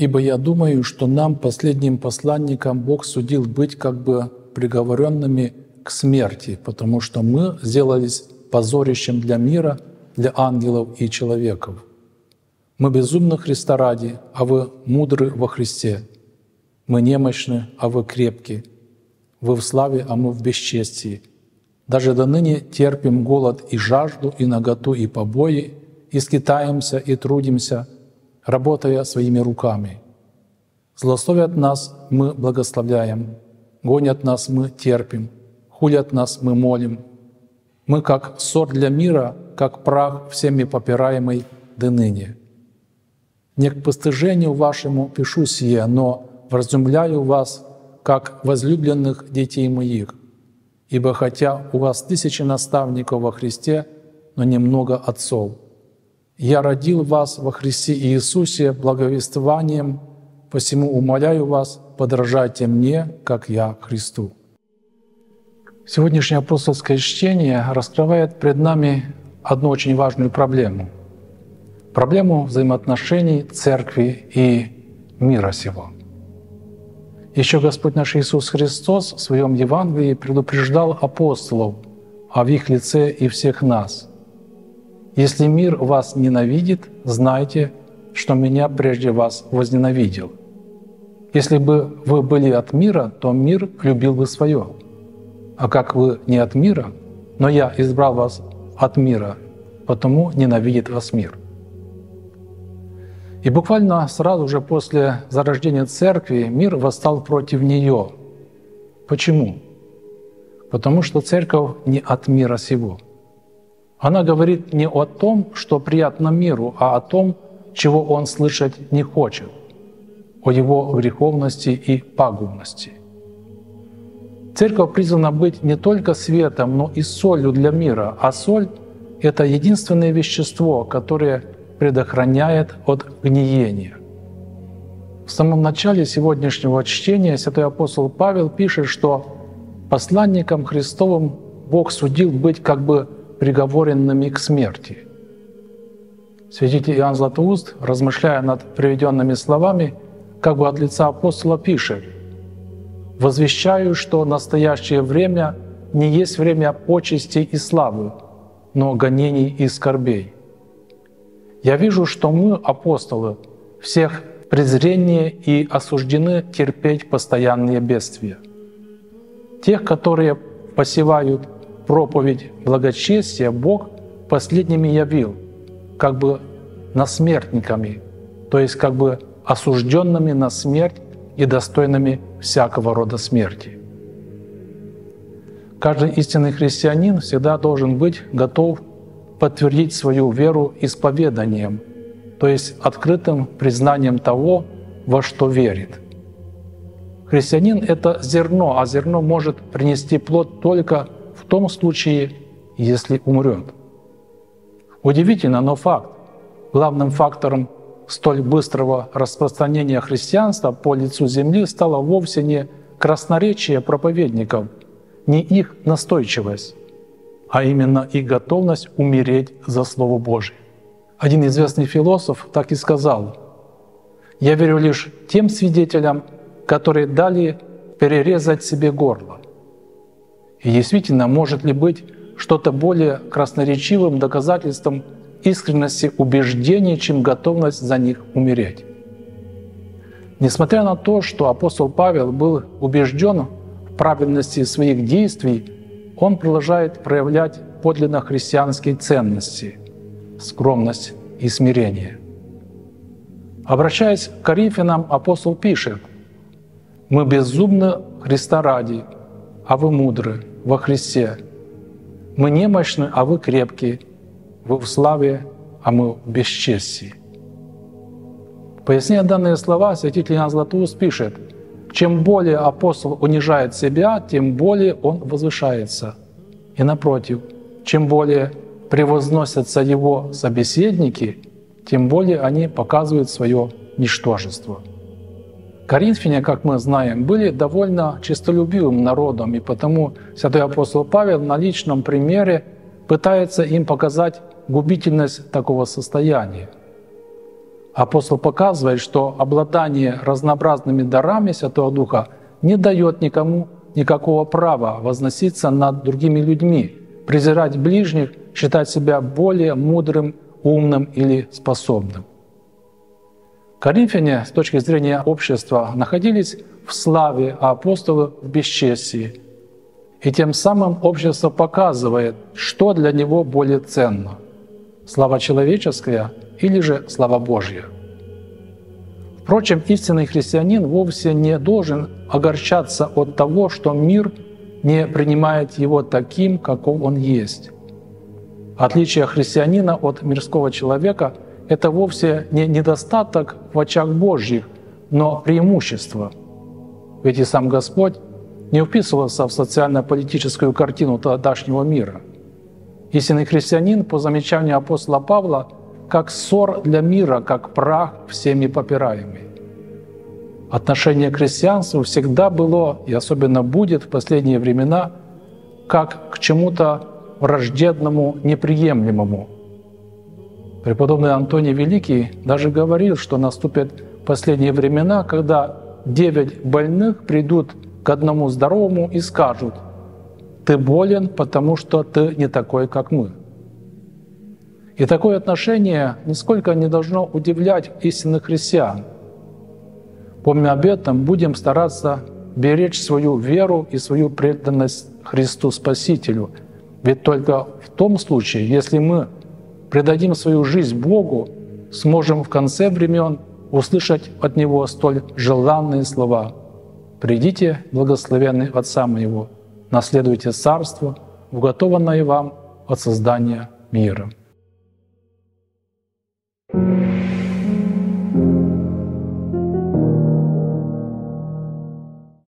Ибо я думаю, что нам, последним посланникам, Бог судил быть как бы приговоренными к смерти, потому что мы сделались позорищем для мира, для ангелов и человеков. Мы безумны Христа ради, а вы мудры во Христе. Мы немощны, а вы крепки. Вы в славе, а мы в бесчестии. Даже до ныне терпим голод и жажду, и наготу, и побои, и скитаемся, и трудимся, работая своими руками. Злословят нас, мы благословляем, гонят нас, мы терпим, хулят нас, мы молим. Мы, как ссор для мира, как прах всеми попираемый до ныне. Не к постыжению вашему пишу сие, но вразумляю вас, как возлюбленных детей моих. Ибо хотя у вас тысячи наставников во Христе, но немного отцов. Я родил вас во Христе Иисусе благовествованием, посему умоляю вас, подражайте мне, как я Христу». Сегодняшнее апостольское чтение раскрывает пред нами одну очень важную проблему. Проблему взаимоотношений церкви и мира сего. Еще Господь наш Иисус Христос в Своем Евангелии предупреждал апостолов о их лице и всех нас. «Если мир вас ненавидит, знайте, что Меня прежде вас возненавидел. Если бы вы были от мира, то мир любил бы свое. А как вы не от мира, но Я избрал вас от мира, потому ненавидит вас мир». И буквально сразу же после зарождения церкви мир восстал против нее. Почему? Потому что церковь не от мира сего. Она говорит не о том, что приятно миру, а о том, чего он слышать не хочет, о его греховности и пагубности. Церковь призвана быть не только светом, но и солью для мира, а соль — это единственное вещество, которое предохраняет от гниения. В самом начале сегодняшнего чтения святой апостол Павел пишет, что посланникам Христовым Бог судил быть как бы приговоренными к смерти. Святитель Иоанн Златоуст, размышляя над приведенными словами, как бы от лица апостола пишет «Возвещаю, что настоящее время не есть время почести и славы, но гонений и скорбей» Я вижу, что мы, апостолы, всех презрение и осуждены терпеть постоянные бедствия. Тех, которые посевают проповедь благочестия, Бог последними явил, как бы насмертниками, то есть как бы осужденными на смерть и достойными всякого рода смерти. Каждый истинный христианин всегда должен быть готов подтвердить свою веру исповеданием, то есть открытым признанием того, во что верит. Христианин — это зерно, а зерно может принести плод только том случае, если умрет. Удивительно, но факт. Главным фактором столь быстрого распространения христианства по лицу земли стало вовсе не красноречие проповедников, не их настойчивость, а именно и готовность умереть за Слово Божие. Один известный философ так и сказал, «Я верю лишь тем свидетелям, которые дали перерезать себе горло». И действительно, может ли быть что-то более красноречивым доказательством искренности убеждений, чем готовность за них умереть? Несмотря на то, что апостол Павел был убежден в правильности своих действий, он продолжает проявлять подлинно христианские ценности, скромность и смирение. Обращаясь к Коринфянам, апостол пишет, «Мы безумны Христа ради, а вы мудры во Христе. Мы немощны, а вы крепкие. Вы в славе, а мы в бесчестии». Поясняя данные слова, святитель Иоанн Златоуст пишет – чем более апостол унижает себя, тем более он возвышается. И напротив, чем более превозносятся его собеседники, тем более они показывают свое ничтожество. Коринфяне, как мы знаем, были довольно честолюбивым народом, и потому святой апостол Павел на личном примере пытается им показать губительность такого состояния. Апостол показывает, что обладание разнообразными дарами Святого Духа не дает никому никакого права возноситься над другими людьми, презирать ближних, считать себя более мудрым, умным или способным. Коринфяне с точки зрения общества находились в славе, а апостолы в бесчестии. И тем самым общество показывает, что для него более ценно – слава человеческая или же слава Божья. Впрочем, истинный христианин вовсе не должен огорчаться от того, что мир не принимает его таким, каков он есть. Отличие христианина от мирского человека – это вовсе не недостаток в очах Божьих, но преимущество. Ведь и сам Господь не вписывался в социально-политическую картину тогдашнего мира. Истинный христианин, по замечанию апостола Павла, как ссор для мира, как прах всеми попираемый. Отношение к христианству всегда было и особенно будет в последние времена как к чему-то враждебному, неприемлемому – Преподобный Антоний Великий даже говорил, что наступят последние времена, когда девять больных придут к одному здоровому и скажут, «Ты болен, потому что ты не такой, как мы». И такое отношение нисколько не должно удивлять истинных христиан. Помня об этом, будем стараться беречь свою веру и свою преданность Христу Спасителю. Ведь только в том случае, если мы предадим свою жизнь Богу, сможем в конце времен услышать от Него столь желанные слова. «Придите, благословенный Отца Моего, наследуйте Царство, уготованное вам от создания мира».